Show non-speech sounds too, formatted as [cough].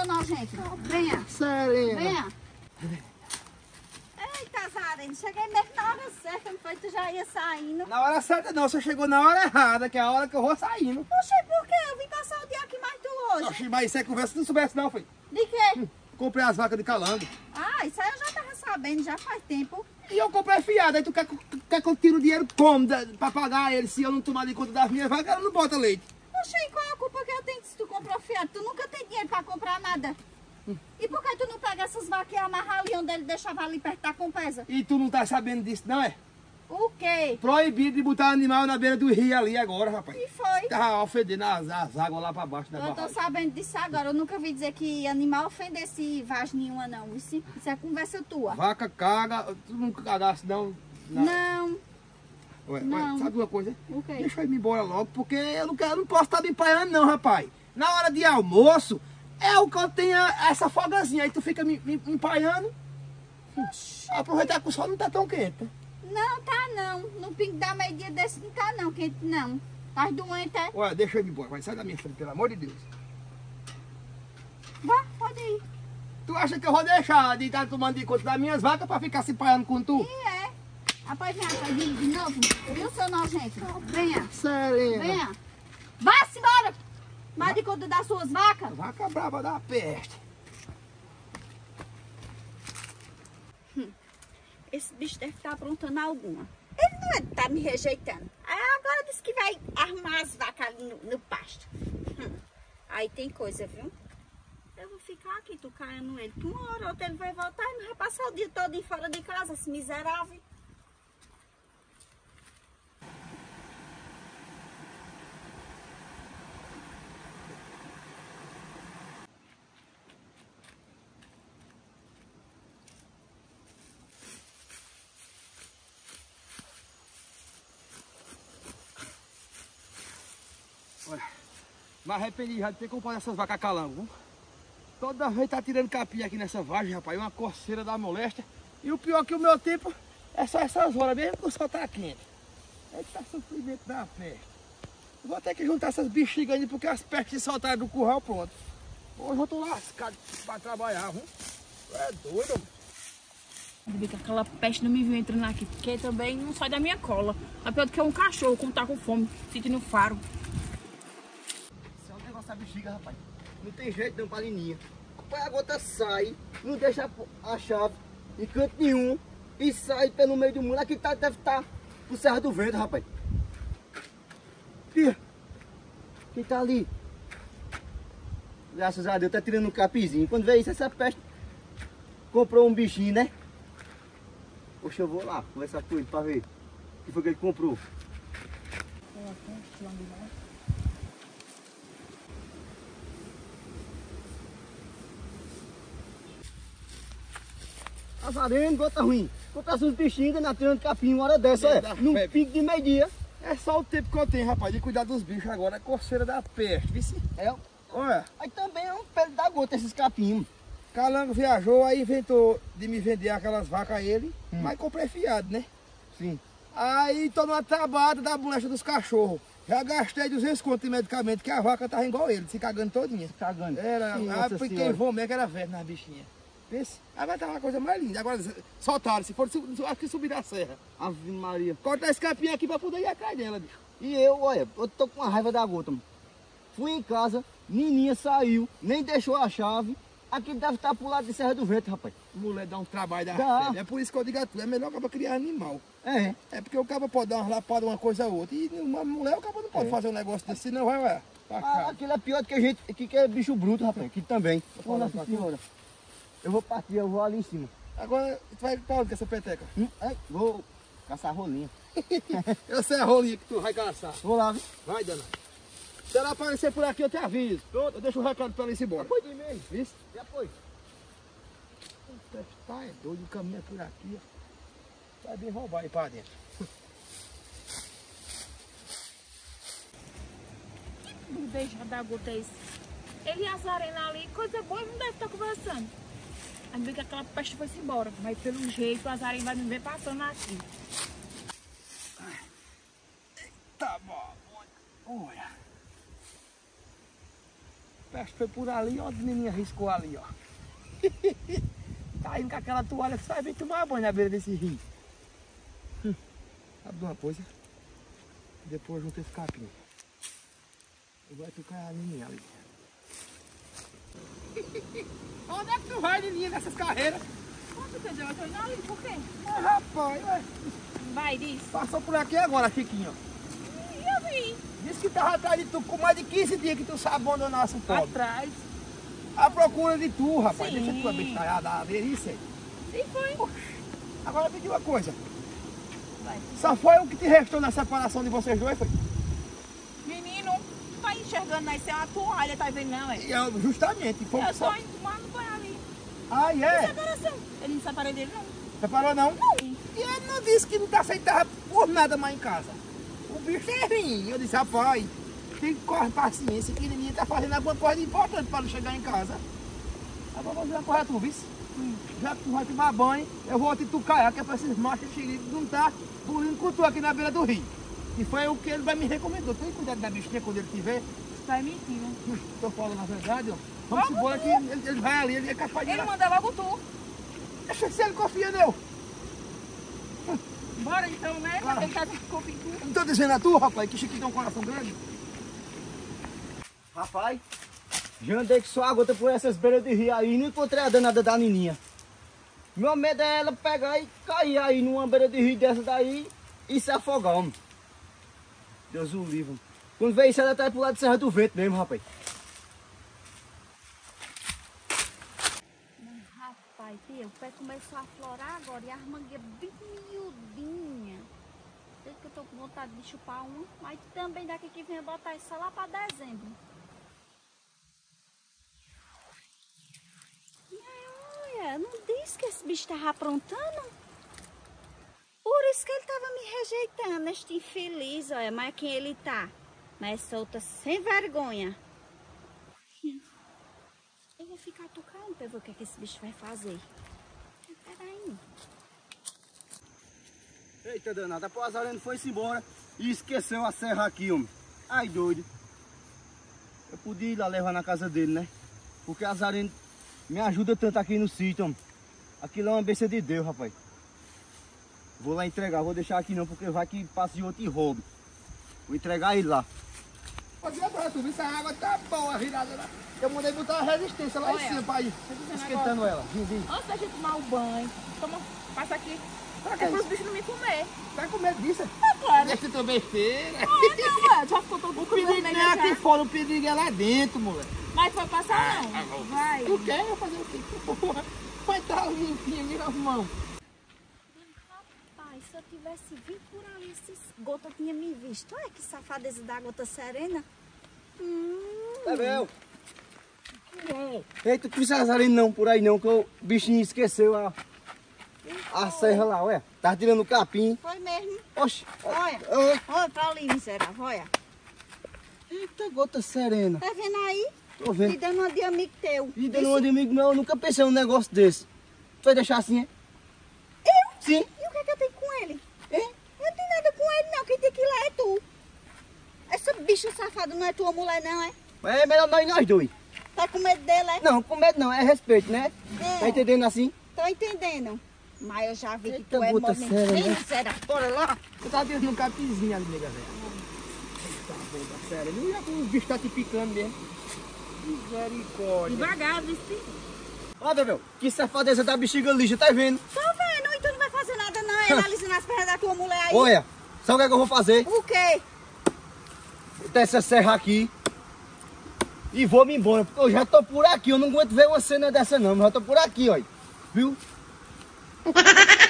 seu nojento? Venha. Serena. Venha. Eita, cheguei mesmo na hora certa, não foi? Tu já ia saindo. Na hora certa não, você chegou na hora errada, que é a hora que eu vou saindo. Oxi, por quê? Eu vim passar o dia aqui mais tu hoje. Oxi, mas isso é conversa, se não soubesse não, foi. De quê? Comprei as vacas de calango. Ah, isso aí eu já tava sabendo, já faz tempo. E eu comprei fiado, aí tu quer, quer que eu tire o dinheiro como da- pra pagar ele? Se eu não tomar de conta das minhas vacas, ela não bota leite. Oxi, e qual é a culpa que eu tenho se tu comprou fiado? Tu nunca tem dinheiro pra comprar nada. E por que tu não pega essas vacas e amarra ali onde ele deixava ali perto da compesa? E tu não tá sabendo disso, não é? O quê? Proibido de botar animal na beira do rio ali agora, rapaz. E foi? Tá ofendendo as, as águas lá pra baixo da Eu tô barragem. sabendo disso agora. Eu nunca vi dizer que animal ofendesse vagem nenhuma, não. Isso, isso é conversa tua. Vaca caga, tu nunca cagasse não. na- Não. Ué, ué, sabe uma coisa? O quê? Deixa eu ir embora logo, porque eu não, quero, eu não posso estar me empaiando não, rapaz. Na hora de almoço, é o que eu tenho essa folgazinha. Aí tu fica me, me, me empaiando. Aproveitar que o sol não tá tão quente. Não, tá não. No pingo da meia-dia desse não tá não, quente não. Tá doente, é? Olha, deixa eu ir embora, vai, sai da minha frente, pelo amor de Deus. Vá, pode ir. Tu acha que eu vou deixar de estar tomando de conta das minhas vacas pra ficar se empaiando com tu? E é. Rapaz, venha, rapaz, de, de novo. Viu, seu nojento? Venha, Serena. venha. Vá-se embora. Mais de conta das suas vacas. Vaca brava da peste. Esse bicho deve estar aprontando alguma. Ele não é estar me rejeitando. Aí agora disse que vai arrumar as vacas ali no, no pasto. Hum. Aí tem coisa, viu? Eu vou ficar aqui tucaiando ele. Que uma hora ou outra ele vai voltar e não vai passar o dia todo em fora de casa, esse miserável. Me arrependi já de ter comprado essas vacas calango. Toda vez tá tirando capim aqui nessa vagem, rapaz. Uma coceira da moléstia. E o pior é que o meu tempo é só essas horas, mesmo que o sol tá quente. Que tá sofrimento da peste. Vou ter que juntar essas bexigas aí, porque as pestes soltaram do curral, pronto. Hoje eu tô lascado pra trabalhar, viu? É doido, mano. Ainda que aquela peste não me viu entrando aqui, porque também não sai da minha cola. É pior do que um cachorro, como tá com fome, sentindo faro. Isso é um negócio da bexiga, rapaz. Não tem jeito não pra lininha. Rapaz, a gota sai, não deixa a chave em canto nenhum e sai pelo meio do mundo. Aqui tá, deve estar pro Serra do Vento, rapaz. Fia, quem tá ali? Graças a Deus, tá tirando um capizinho. Quando vê isso, essa peste comprou um bichinho, né? Poxa, eu vou lá conversar com ele pra ver o que foi que ele comprou. Azareno, gota ruim. Contasse uns bichinhos ainda tirando capim uma hora dessa, É, da Num pico de meio-dia. É só o tempo que eu tenho, rapaz, de cuidar dos bichos agora. É coceira da peste, vice. É, Olha, aí também é um pelo da gota esses capinhos. Calango viajou, aí inventou de me vender aquelas vacas a ele, mas comprei fiado, né? Sim. Aí tô numa trabada da moléstia dos cachorros. Já gastei 200 conto em medicamento, que a vaca tava igual ele, se cagando todinha. Cagando. Era, Sim, nossa porque vou mesmo que era velho nas bichinhas. Pense, aí vai estar uma coisa mais linda. Agora, soltaram, se for, acho que subir da serra. Ave Maria. Cortar esse capinha aqui pra poder ir atrás dela, bicho. E eu, olha, eu tô com uma raiva da gota, mano. Fui em casa, Nininha saiu, nem deixou a chave. Aqui deve estar pro lado de Serra do Vento, rapaz. Mulher dá um trabalho da Dá. É por isso que eu digo a tu, é melhor acaba criar animal. É. É porque o cabo pode dar uma lapada, uma coisa ou outra. E uma mulher, o cabo não pode fazer um negócio desse, senão vai, vai. Ah, aquilo é pior do que a gente, que, que é bicho bruto, rapaz. Aqui também. Nossa senhora. Eu vou partir, eu vou ali em cima. Agora, tu vai pra onde com essa peteca? Hum, ai, vou caçar rolinha. [laughs] Eu sei a rolinha que tu vai caçar. Vou lá, viu? Vai, dona. Se ela aparecer por aqui, eu te aviso. Pronto, eu deixo o recado pra ela ir embora. Depois de mim. Visto? Depois. Tá, é doido, caminha por aqui, ó. Vai bem roubar aí pra dentro. Um beijo da gota é esse. Ele e a Zarena ali, coisa boa, não deve estar conversando. Bem que aquela peste foi-se embora. Mas pelo jeito, a Zarena vai me ver passando aqui. Tá bom, olha. peste foi por ali, ó, a menininha riscou ali, ó. [laughs] tá indo com aquela toalha que sai bem tomar banho na beira desse rio. Hum. Sabe de uma coisa? Depois junta esse capim. Vai tocar a menininha ali. Onde é que tu vai, Nininha, nessas carreiras? Quanto entendeu? Eu tô indo ali, por quê? Ah, rapaz, ué, Vai, diz. passou por aqui agora, Chiquinho. Eu vi. Disse que tava atrás de tu com mais de 15 dias que tu sabe abandonar nosso pobre. Atrás. A procura de tu, rapaz. Sim. Deixa tua bestalhada a ver isso aí. E foi. Agora me diga uma coisa. Vai. Só foi o que te restou na separação de vocês dois, foi? Tá enxergando aí? Isso é uma toalha, tá vendo não, é? E eu, justamente. Foi Eu só... tô indo tomar no banho ali. Ah, é? Separação. Ele não separei dele, não. Separou não? Não. E ele não disse que não te aceitava por nada mais em casa. O bicho é ruim. Eu disse, rapaz, tem que correr paciência que ninguém tá fazendo alguma coisa importante para não chegar em casa. Agora vamos ver correr tu, vice. Já que tu vai tomar banho, eu vou te tucaiar, que é pra esses machos xericos não tá pulindo com tu aqui na beira do rio. E foi o que ele vai me recomendou. Tem cuidado da bichinha quando ele tiver. Tá mentindo. Hum, Tô falando a verdade, ó. Vamos embora que ele, ele vai ali, ele é capaz de... Ele manda logo tu. Deixa se ele confia nele. Bora então, né? Ah. Ele tá com. Não tô dizendo a tu, rapaz, que Chiquinho tem um coração grande. Rapaz, já andei que só a gota por essas beiras de rio aí e não encontrei a danada da nininha. Meu medo é ela pegar e cair aí numa beira de rio dessa daí e se afogar, homem. Deus o livre. Quando vê isso, ela tá pro lado de Serra do Vento mesmo, rapaz. Rapaz, tia, o pé começou a florar agora e as mangueiras bem miudinhas. Sei que eu tô com vontade de chupar uma, mas também daqui que vem botar isso lá pra dezembro. Olha, não disse que esse bicho tava aprontando? Isso que ele tava me rejeitando, este infeliz, olha, mas quem ele tá? Mas solta sem vergonha. Eu vou ficar tocando pra ver o que, é que esse bicho vai fazer. Peraí. Eita danada, o Azareno foi-se embora e esqueceu a serra aqui, homem. Ai, doido. Eu podia ir lá levar na casa dele, né? Porque Azareno me ajuda tanto aqui no sítio, homem. Aquilo é uma bênção de Deus, rapaz. Vou lá entregar, vou deixar aqui não, porque vai que passa de outro e. Vou entregar ele lá. Pode pra tu, essa água tá boa, virada lá. Eu mandei botar a resistência lá Olha, em cima pra ir dizer um esquentando ela. Vim, vim. Antes da gente tomar o banho, toma, passa aqui. Pra que É pros bichos não me comer. Tá com medo disso? É claro. Deixa tua besteira. Ah, não, ué, já ficou todo O perigo vermelho não é aqui fora, o perigo é lá dentro, moleque. Mas foi passar não. Vai. Tu quer eu fazer o quê? [laughs] Vai estar limpinho, minha mão. Rapaz, se eu tivesse vindo por ali, esses gota tinha me visto. Olha que safadeza da gota serena. Hum, Bebel! Eita, tu precisa Azareno não por aí não, que o bichinho esqueceu a, a serra lá, olha. Tava tirando o capim. foi mesmo. Oxe, Olha, olha. olha pra ali, miserável, olha. Eita, gota serena. Tá vendo aí? Tô Me vendo. dando uma de amigo teu. Vida não de amigo meu, eu nunca pensei num negócio desse. Tu vai deixar assim, é? Eu? Sim. E o que é que eu tenho com ele? É? Eu não tenho nada com ele, não. Quem tem que ir lá é tu. Essa bicha safada não é tua mulher, não, é? Mas é melhor nós, nós dois. Tá com medo dele, é? Não, com medo não, é respeito, né? É. Tá entendendo assim? Tô entendendo. Mas eu já vi que Eita, tu é movimento. né? miserável, bora lá. Eu tava tirando um capinzinho ali, nega velha. Tá bom, tá sério. Não ia com o bicho tá te picando mesmo. Misericórdia. Devagar, vice. Ó, Bebel, que safadeza da bexiga lixa, tá vendo? Tô vendo, e tu não vai fazer nada, não. É analisando as pernas da tua mulher aí. Olha, sabe o que, é que eu vou fazer? O quê? Botar essa serra aqui e vou me embora, porque eu já tô por aqui, eu não aguento ver uma cena dessa não, mas eu tô por aqui, ó. Viu? [laughs]